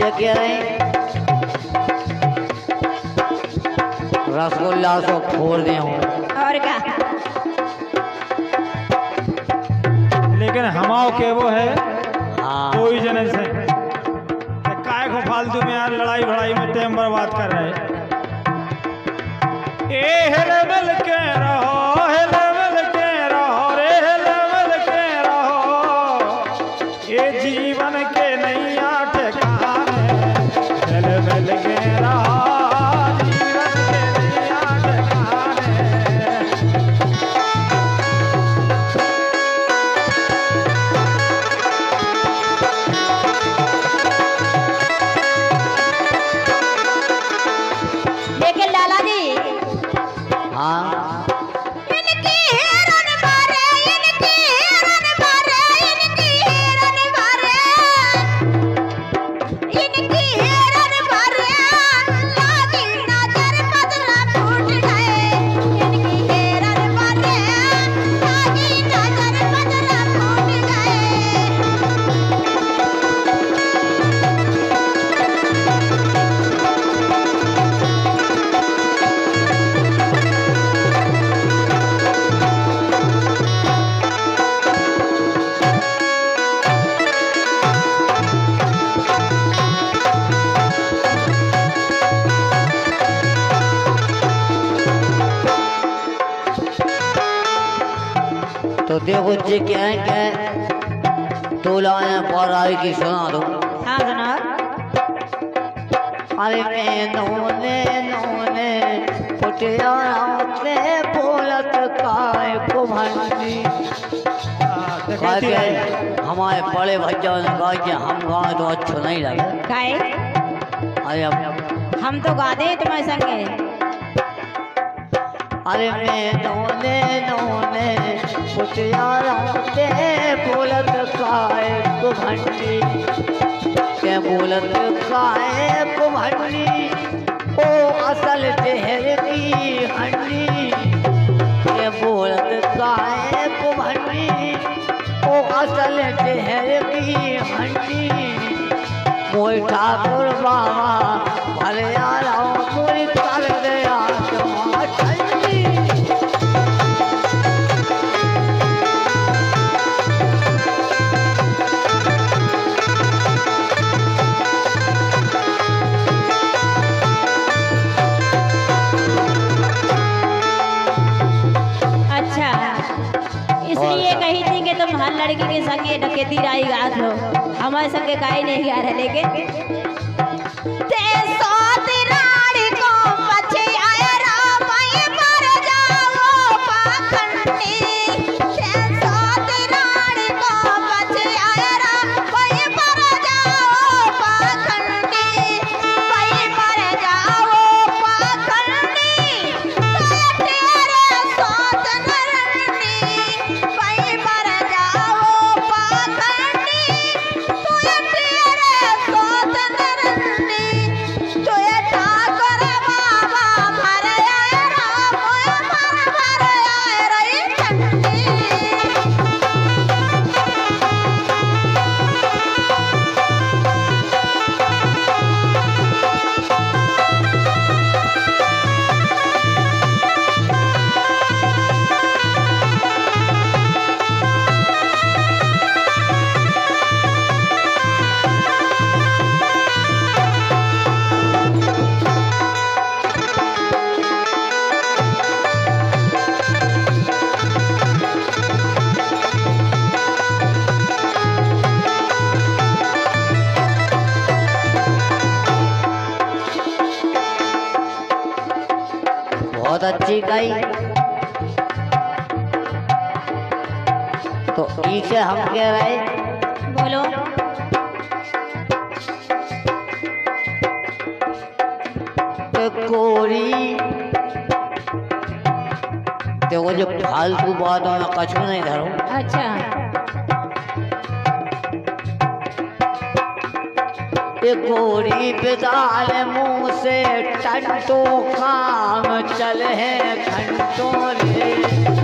कह रहे हैं रसगुल्ला तो फोड़ दे और क्या लेकिन हमाओ के वो है हाँ। कोई जने से। काय को फालतू में यार लड़ाई भड़ाई में टाइम बर्बाद कर रहे ए मिल के रहो मिल के रहो रे मिल के रहो। ये जीवन के तो देखो जी क्या है क्या है? तोला पर आई की सुना दो। हाँ सुना अरे मैं नोने नोने पुटिया से बोलत काय कुम्हारी हाँ, हमारे बड़े भैया ने कहा कि हम गाए तो अच्छा नहीं लगे। अरे हम तो गा दे तुम्हारे संगे। अरे मैं नोने नोने पुटिया से बोलत काय कुम्हारी के बोलत काय कुम्हारी ओ असल जहर की हंडी। के बोलत काय कुम्हारी ओ असल जहर की हंडी। मोई ठाकुर बाबा इसलिए कही थी कि तुम हर लड़की के संगे डकेती राई गात हो हमारे संगे काहे नहीं गा रहे लेकिन बहुत अच्छी गाई। तो इसे हम कह रहे बोलो। कोरी। देखो जो फालतू बातों में कछु नहीं धरो अच्छा। ये गोरी बिदाल मुँह से टंटो काम चल है घंटों रे।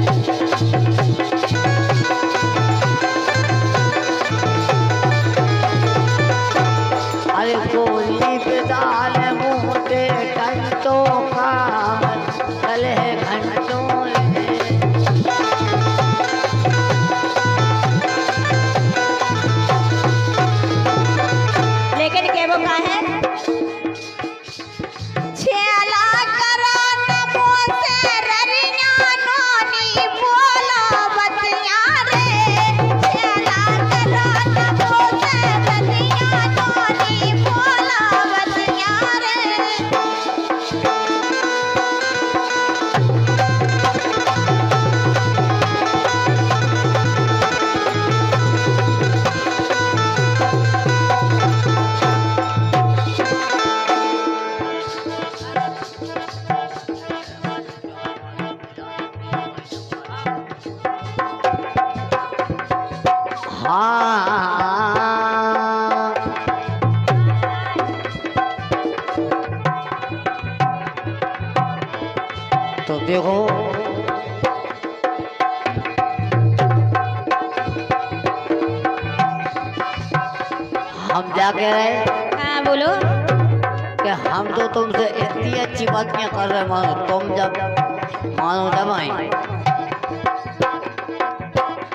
देखो हम क्या कह रहे हैं। हाँ बोलो। कि हम तो तुमसे इतनी अच्छी बातें कर रहे हैं मानो तुम जब मानो जब आई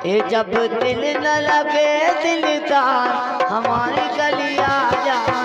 ये जब दिल न लगे दिलदार हमारी गली आ जब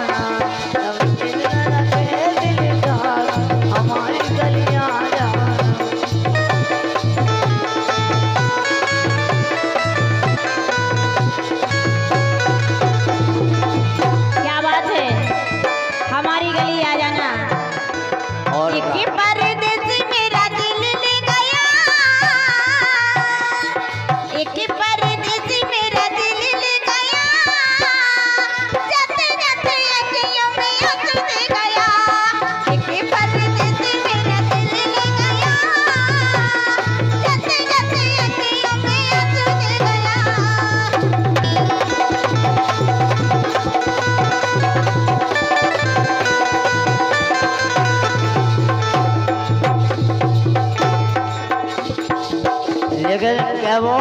वो?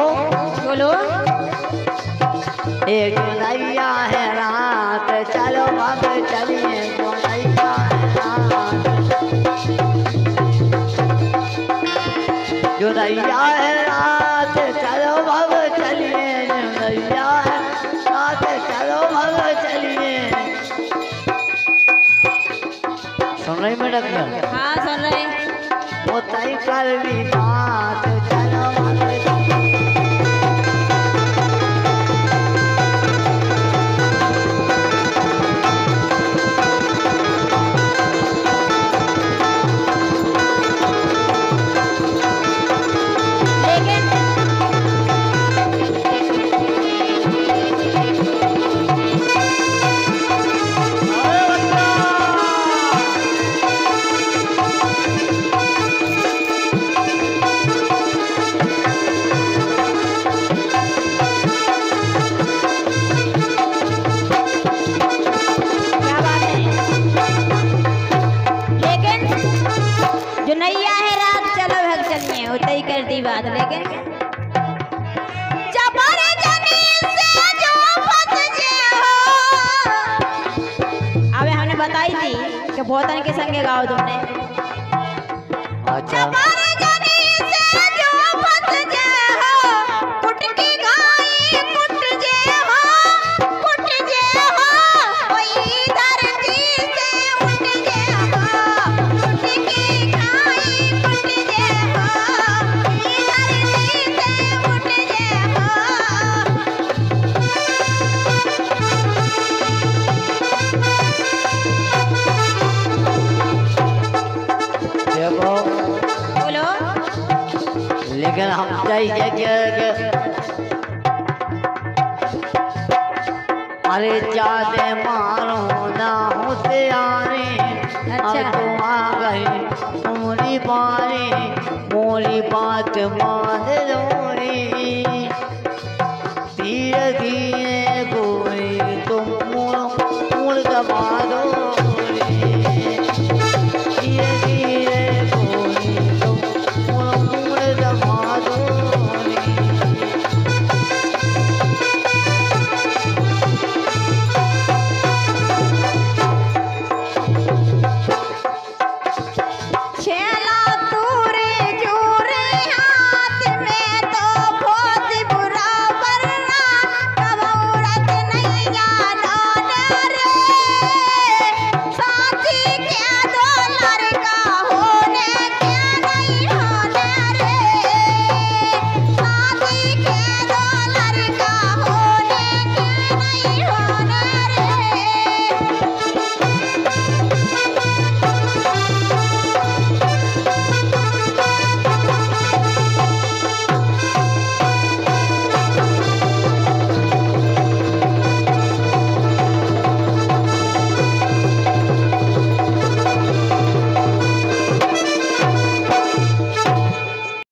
बोलो। एक नैया है रात, चलो अब चलिए नैया है रात। चलो चलिए है रात, चलो चलिए। सुन रही मैडम? कि के संगे गाओ तुमने। अच्छा। अरे जादे मारो ना होशियारी। अब अच्छा। तुम आ गई मोरी बारी। मोरी बात मान लोरी। धीरे धीरे गोरी तुम मुड़ मुड़ दबा दो।